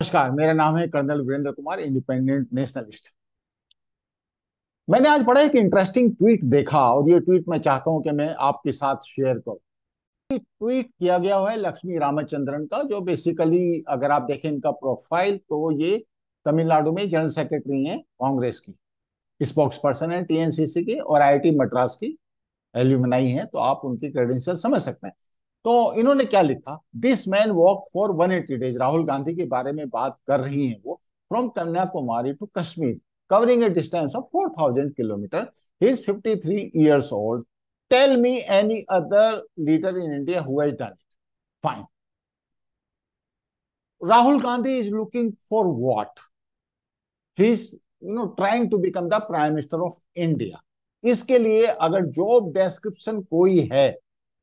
नमस्कार, मेरा नाम है colonel Virendra Kumar, independent nationalist. मैंने आज बड़ा एक इंटरेस्टिंग ट्वीट देखा और ये ट्वीट मैं चाहता हूँ कि मैं आपके साथ शेयर करूँ। ट्वीट किया गया है लक्ष्मी रामचंद्रन का, जो बेसिकली अगर आप देखें इनका प्रोफ़ाइल तो ये तमिलनाडु में जनरल सेक्रेटरी हैं कांग्रेस की। स्पोक्स पर्सन है टीएनसीसी की और आईआईटी मद्रास की एल्यूमिनाई है तो आप उनकी क्रेडेंशियल समझ सकते हैं। तो इन्होंने क्या लिखा? This man walk for one eighty days Rahul Gandhi के बारे में बात कर रही हैं वो from Kanyakumari to Kashmir covering a distance of four thousand kilometer is fifty three years old tell me any other leader in India fine Rahul Gandhi is looking for what he you know trying to become the prime minister of India इसके लिए अगर job description कोई है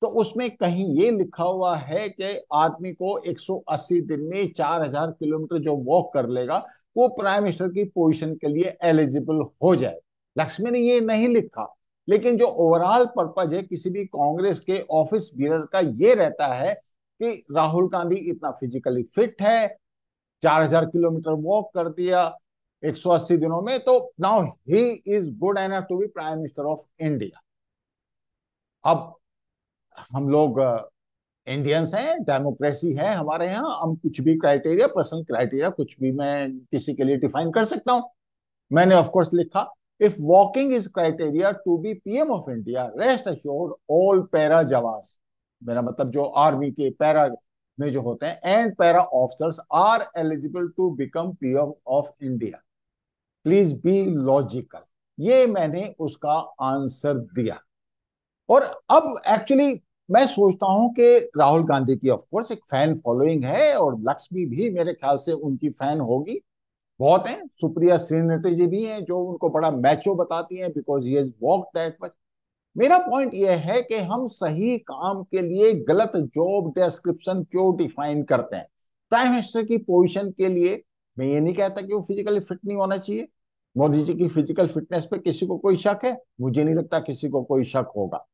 तो उसमें कहीं ये लिखा हुआ है कि आदमी को 180 दिन में 4000 किलोमीटर जो वॉक कर लेगा, वो प्राइम मिनिस्टर की पोजीशन के लिए एलिजिबल हो जाए। लक्ष्मी ने ये नहीं लिखा। लेकिन जो ओवरऑल पर्पज है, किसी भी कांग्रेस के ऑफ़िस बीरर का ये रहता है कि राहुल गांधी इतना फिजिकली फिट है 4000 किलोमीटर वॉक कर दिया 180 दिनों में तो now he is good enough to be prime minister of India अब हम लोग इंडियंस हैं डेमोक्रेसी है हमारे यहाँ, हम कुछ भी क्राइटेरिया पर्सनल क्राइटेरिया कुछ भी मैं किसी के लिए डिफाइन कर सकता हूँ। मैंने ऑफ़ कोर्स लिखा if walking is criteria to be PM of India rest assured all para जवान मेरा मतलब जो आर्मी के पैरा में जो होते हैं and para officers are eligible to become PM of India please be logical ये मैंने उसका आंसर दिया। और अब एक्चुअली मैं सोचता हूँ कि राहुल गांधी की ऑफकोर्स एक फ़ैन फॉलोइंग है और लक्ष्मी भी मेरे ख्याल से उनकी फ़ैन होगी। बहुत हैं। सुप्रिया श्रीनती जी भी हैं जो उनको बड़ा मैचो बताती हैं because he walk that much मेरा पॉइंट यह है कि हम सही काम के लिए गलत जॉब डिस्क्रिप्शन क्यों डिफाइन करते हैं? प्राइम मिनिस्टर की पोजीशन के लिए मैं ये नहीं कहता कि वो फिजिकली फिट नहीं होना चाहिए। मोदी जी की फ़िज़िकल फिटनेस पे किसी को कोई शक है? मुझे नहीं लगता किसी को कोई शक होगा।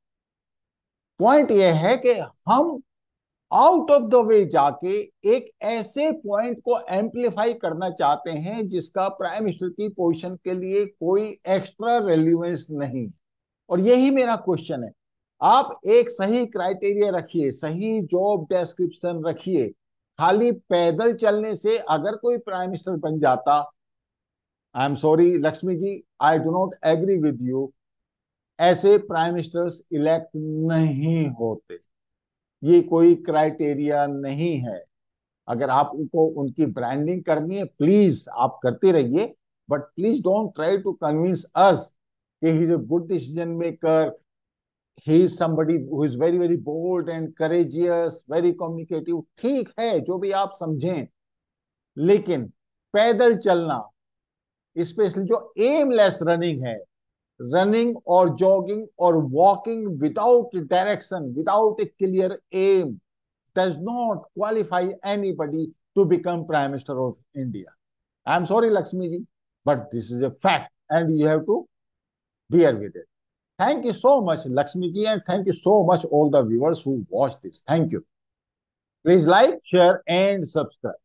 पॉइंट यह है कि हम आउट ऑफ़ द वे जाके एक ऐसे पॉइंट को एम्पलीफाई करना चाहते हैं जिसका प्राइम मिनिस्टर की पोजीशन के लिए कोई एक्स्ट्रा रेलिवेंस नहीं और यही मेरा क्वेश्चन है। आप एक सही क्राइटेरिया रखिए, सही जॉब डेस्क्रिप्शन रखिए। खाली पैदल चलने से अगर कोई प्राइम मिनिस्टर बन जाता I am sorry Lakshmi ji I do not agree with you ऐसे प्राइम मिनिस्टर्स इलेक्ट नहीं होते। ये कोई क्राइटेरिया नहीं है। अगर आप उनको, उनकी ब्रांडिंग करनी है प्लीज़ आप करते रहिए but please don't try to convince us कि he is a good decision maker he is somebody who is very very bold and courageous very communicative ठीक है, जो भी आप समझें। लेकिन पैदल चलना स्पेशली जो एमलेस रनिंग है running or jogging or walking without direction, without a clear aim, does not qualify anybody to become Prime Minister of India. I'm sorry, Lakshmi ji, but this is a fact and you have to bear with it. Thank you so much, Lakshmi ji, and thank you so much, all the viewers who watch this. Thank you. Please like, share, and subscribe.